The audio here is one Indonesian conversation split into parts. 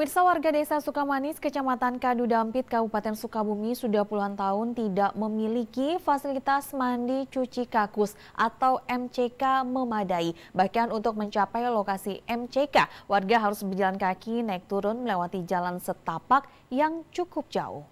Pemirsa warga desa Sukamanis, Kecamatan Kadu Dampit, Kabupaten Sukabumi sudah puluhan tahun tidak memiliki fasilitas mandi cuci kakus atau MCK memadai. Bahkan untuk mencapai lokasi MCK, warga harus berjalan kaki naik turun melewati jalan setapak yang cukup jauh.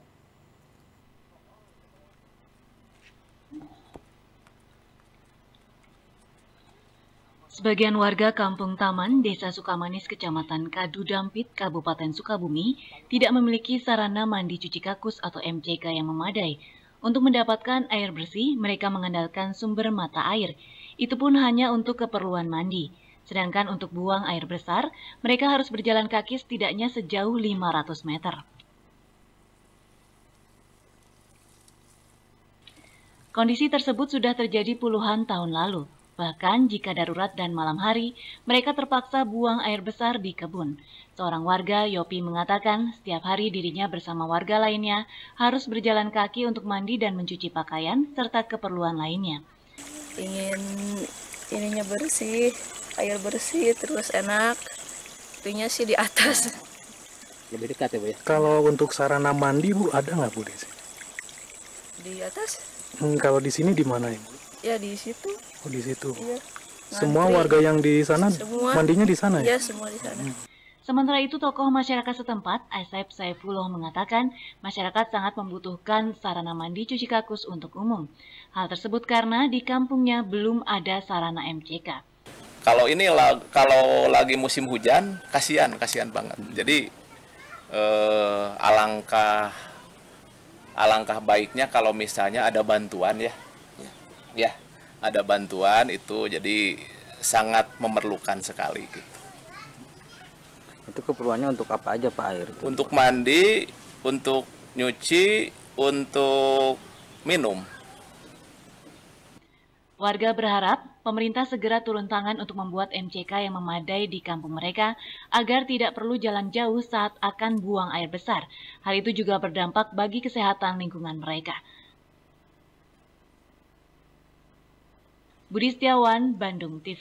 Sebagian warga Kampung Taman, Desa Sukamanis, Kecamatan Kadu Dampit, Kabupaten Sukabumi, tidak memiliki sarana mandi cuci kakus atau MCK yang memadai. Untuk mendapatkan air bersih, mereka mengandalkan sumber mata air. Itu pun hanya untuk keperluan mandi. Sedangkan untuk buang air besar, mereka harus berjalan kaki setidaknya sejauh 500 meter. Kondisi tersebut sudah terjadi puluhan tahun lalu. Bahkan jika darurat dan malam hari, mereka terpaksa buang air besar di kebun. Seorang warga, Yopi, mengatakan setiap hari dirinya bersama warga lainnya harus berjalan kaki untuk mandi dan mencuci pakaian serta keperluan lainnya. Ingin ininya bersih, air bersih, terus enak. Itunya sih di atas. Lebih dekat ya Bu ya? Kalau untuk sarana mandi Bu ada nggak Bu di sini? Di atas? Hmm, kalau di sini di mana ya Bu? Ya di situ. Oh di situ. Iya. Semua warga yang di sana Semua. mandinya di sana ya? Iya semua di sana. Sementara itu, tokoh masyarakat setempat, Asep Saifullah mengatakan masyarakat sangat membutuhkan sarana mandi cuci kakus untuk umum. Hal tersebut karena di kampungnya belum ada sarana MCK. Kalau ini la- kalau lagi musim hujan, kasihan, kasihan banget. Jadi eh, alangkah alangkah baiknya kalau misalnya ada bantuan ya. Ya, ada bantuan itu jadi sangat memerlukan sekali gitu. Itu keperluannya untuk apa aja Pak air itu? Untuk mandi, untuk nyuci, untuk minum. Warga berharap pemerintah segera turun tangan untuk membuat MCK yang memadai di kampung mereka agar tidak perlu jalan jauh saat akan buang air besar. Hal itu juga berdampak bagi kesehatan lingkungan mereka. Budi Setiawan, Bandung TV.